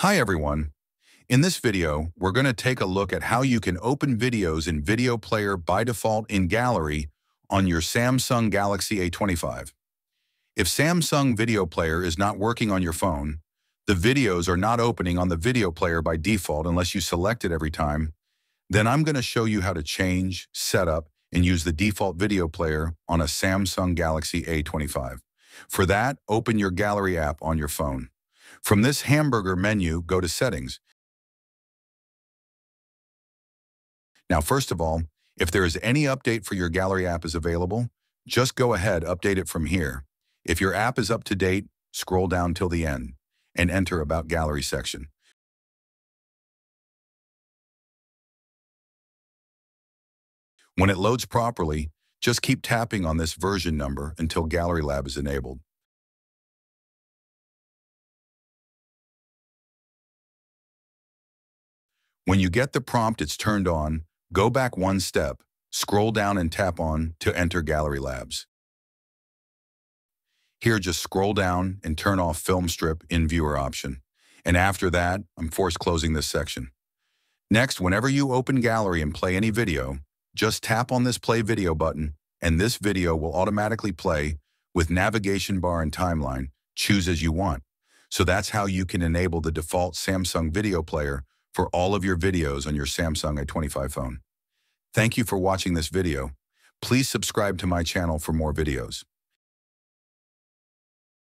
Hi everyone. In this video, we're going to take a look at how you can open videos in Video Player by default in Gallery on your Samsung Galaxy A25. If Samsung Video Player is not working on your phone, the videos are not opening on the Video Player by default unless you select it every time, then I'm going to show you how to change, set up, and use the default video player on a Samsung Galaxy A25. For that, open your Gallery app on your phone. From this hamburger menu, go to Settings. Now, first of all, if there is any update for your Gallery app is available, just go ahead, update it from here. If your app is up to date, scroll down till the end and enter About Gallery section. When it loads properly, just keep tapping on this version number until Gallery Lab is enabled. When you get the prompt it's turned on, go back one step, scroll down and tap on to enter Gallery Labs. Here, just scroll down and turn off Film Strip in Viewer option. And after that, I'm force closing this section. Next, whenever you open Gallery and play any video, just tap on this Play Video button, and this video will automatically play with navigation bar and timeline. Choose as you want. So that's how you can enable the default Samsung video player for all of your videos on your Samsung A25 phone. Thank you for watching this video. Please subscribe to my channel for more videos.